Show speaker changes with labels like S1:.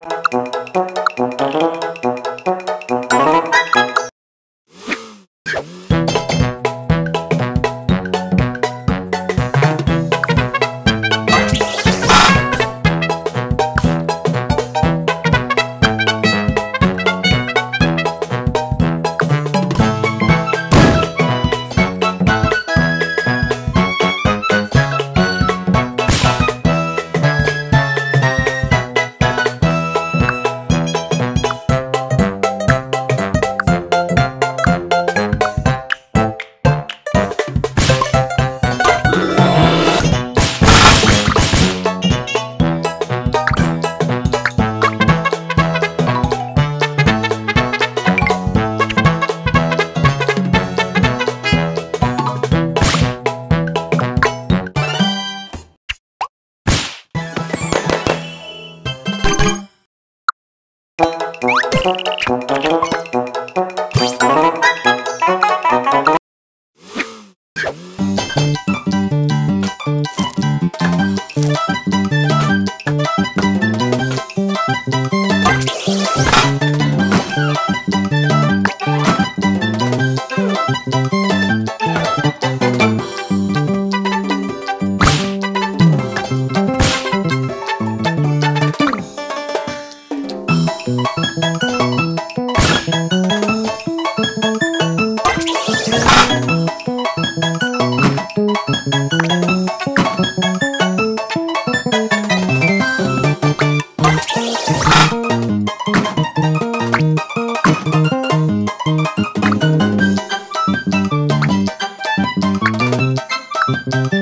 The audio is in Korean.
S1: Música Thank